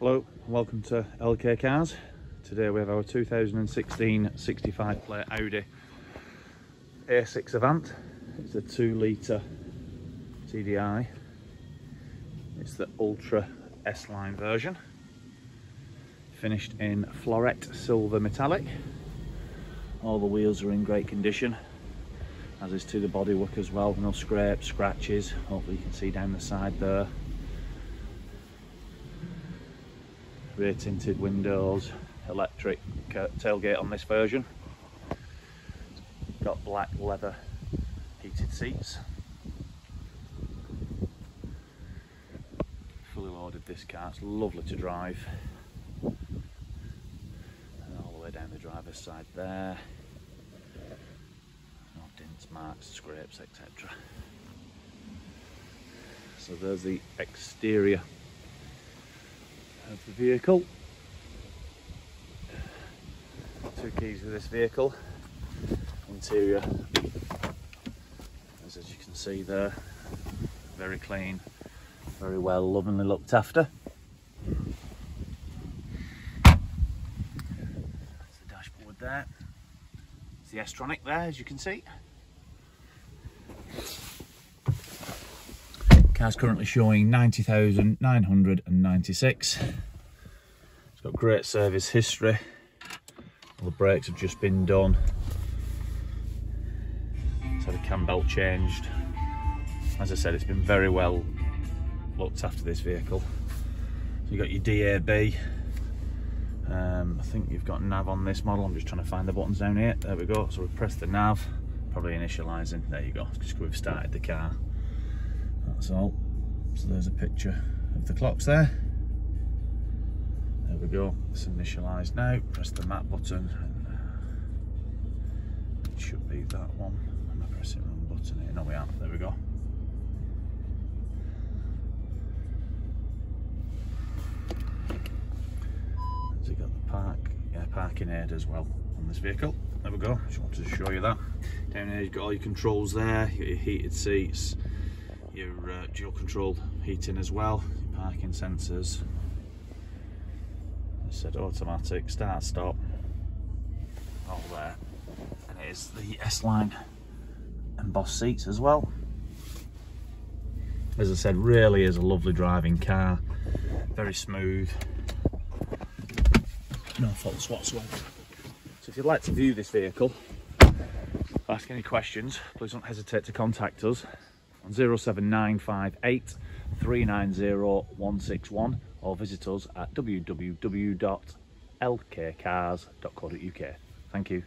Hello, welcome to LK Cars. Today we have our 2016 65 plate Audi A6 Avant. It's a 2 litre TDI. It's the Ultra S-Line version. Finished in Floret Silver Metallic. All the wheels are in great condition, as is to the bodywork as well. No scrapes, scratches. Hopefully you can see down the side there. Rear tinted windows, electric uh, tailgate on this version. Got black leather heated seats. Fully loaded this car, it's lovely to drive. And all the way down the driver's side there. No dents, marks, scrapes, etc. So there's the exterior of the vehicle. Two keys with this vehicle. Interior, as, you can see there, very clean, very well, lovingly looked after. That's the dashboard there. It's the S-Tronic there, as you can see. Car's currently showing 90,996. It's got great service history. All the brakes have just been done. It's had a cam belt changed. As I said, it's been very well looked after this vehicle. So you've got your DAB. Um, I think you've got nav on this model. I'm just trying to find the buttons down here. There we go. So we press the nav, probably initializing. There you go, because we've started the car that's all. So there's a picture of the clocks there. There we go. It's initialized now. Press the map button uh, it should be that one. Am I pressing the wrong button here? No we aren't. There we go. Has it got the park? Yeah parking aid as well on this vehicle. There we go. Just wanted to show you that. Down here you've got all your controls there. You got your heated seats your uh, dual control heating as well, parking sensors. I said automatic, start, stop, all there. And it is the S-Line embossed seats as well. As I said, really is a lovely driving car, very smooth, no faults whatsoever. So if you'd like to view this vehicle, ask any questions, please don't hesitate to contact us on 07958 390 161 or visit us at www.lkcars.co.uk. Thank you.